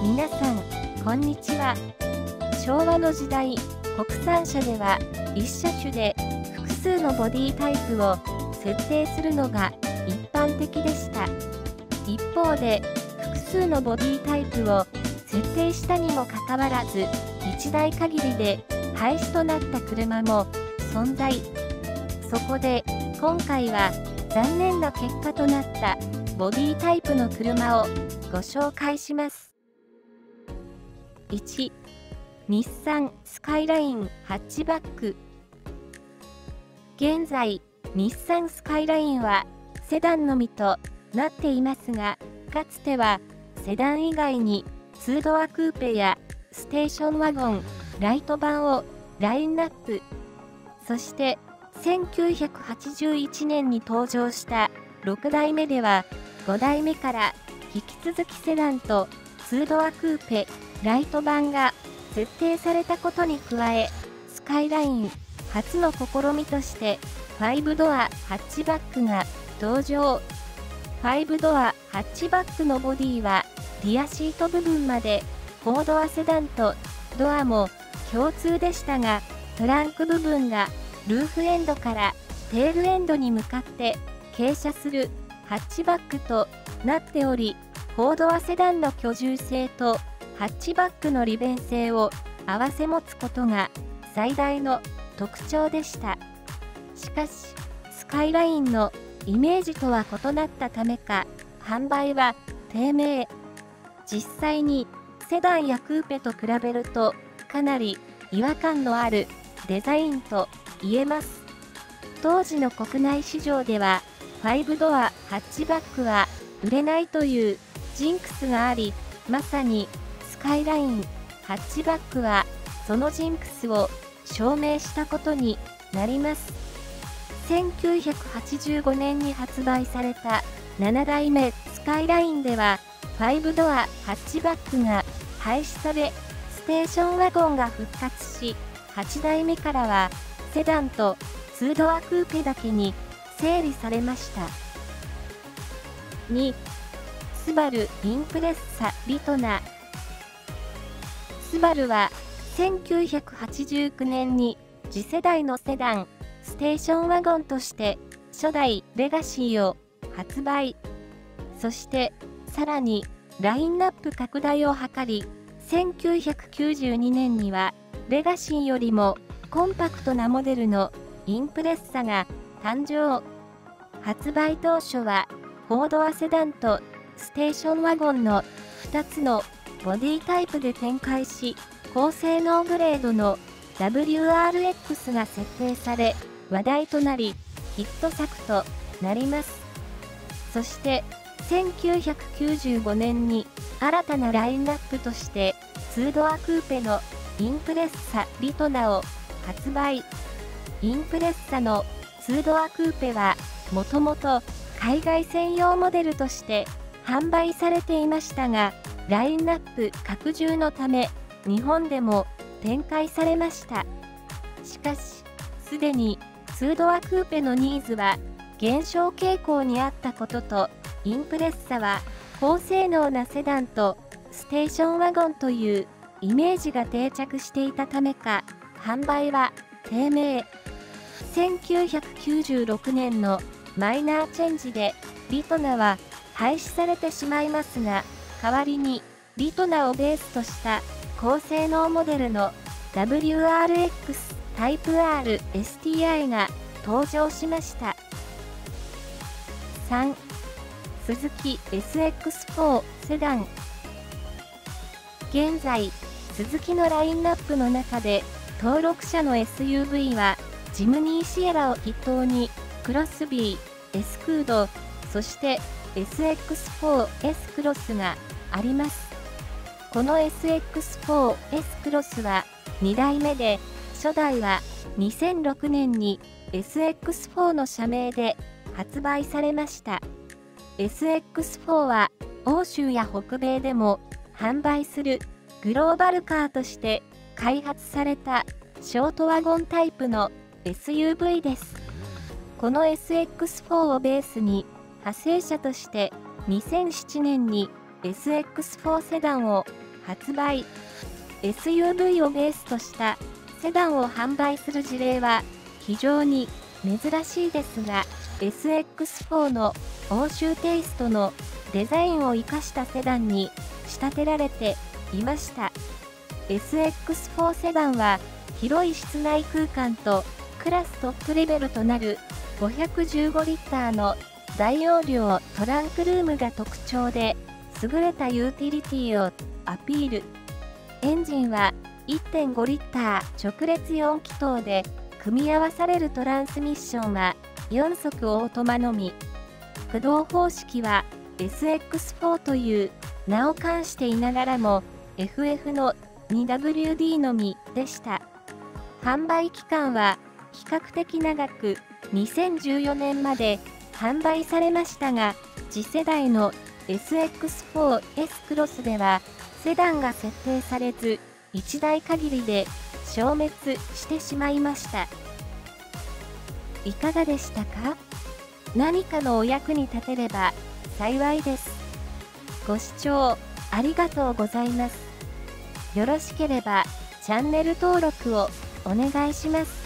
皆さん、こんにちは。昭和の時代、国産車では1車種で複数のボディタイプを設定するのが一般的でした。一方で、複数のボディタイプを設定したにもかかわらず、1台限りで廃止となった車も存在。そこで、今回は残念な結果となったボディタイプの車をご紹介します。1日産スカイラインハッチバック。現在日産スカイラインはセダンのみとなっていますがかつてはセダン以外に2ドアクーペやステーションワゴンライト版をラインナップ。そして1981年に登場した6代目では5代目から引き続きセダンと2ドアクーペライト版が設定されたことに加え、スカイライン初の試みとして、5ドアハッチバックが登場。5ドアハッチバックのボディは、リアシート部分まで4ドアセダンとドアも共通でしたが、トランク部分がルーフエンドからテールエンドに向かって傾斜するハッチバックとなっており、4ドアセダンの居住性とハッチバックの利便性を併せ持つことが最大の特徴でした。しかし、スカイラインのイメージとは異なったためか、販売は低迷。実際にセダンやクーペと比べるとかなり違和感のあるデザインと言えます。当時の国内市場では5ドアハッチバックは売れないというジンクスがあり、まさにスカイライン。ハッチバックはそのジンクスを証明したことになります。1985年に発売された7代目スカイラインでは5ドアハッチバックが廃止されステーションワゴンが復活し8代目からはセダンと2ドアクーペだけに整理されました。2スバルインプレッサリトナ。スバルは1989年に次世代のセダン、ステーションワゴンとして初代レガシーを発売。そしてさらにラインナップ拡大を図り、1992年にはレガシーよりもコンパクトなモデルのインプレッサが誕生。発売当初はフォードアセダンとステーションワゴンの2つのボディタイプで展開し、高性能グレードの WRX が設定され、話題となり、ヒット作となります。そして、1995年に新たなラインナップとして、2ドアクーペのインプレッサリトナを発売。インプレッサの2ドアクーペは、もともと海外専用モデルとして販売されていましたが、ラインナップ拡充のため、日本でも展開されました。しかし、すでに2ドアクーペのニーズは減少傾向にあったことと、インプレッサは高性能なセダンとステーションワゴンというイメージが定着していたためか、販売は低迷。1996年のマイナーチェンジでリトナは廃止されてしまいますが、代わりにリトナをベースとした高性能モデルの WRX タイプ R STI が登場しました。3スズキ SX4 セダン現在、スズキのラインナップの中で登録者の SUV はジムニーシエラを筆頭にクロスビー、エスクード、そして SX4S クロスがあります。この SX4S クロスは2代目で、初代は2006年に SX4 の社名で発売されました。SX4 は欧州や北米でも販売するグローバルカーとして開発されたショートワゴンタイプの SUV です。この SX4 をベースに派生車として2007年に SX4 セダンを発売。SUV をベースとしたセダンを販売する事例は非常に珍しいですが、SX4 の欧州テイストのデザインを生かしたセダンに仕立てられていました。SX4 セダンは広い室内空間とクラストップレベルとなる515リッターの大容量トランクルームが特徴で優れたユーティリティをアピール。エンジンは1.5リッター直列4気筒で組み合わされるトランスミッションは4速オートマのみ。駆動方式は SX4 という名を冠していながらも FF の 2WD のみでした。販売期間は比較的長く2014年まで販売されましたが次世代の SX4S クロスではセダンが設定されず1台限りで消滅してしまいました。いかがでしたか？何かのお役に立てれば幸いです。ご視聴ありがとうございます。よろしければチャンネル登録をお願いします。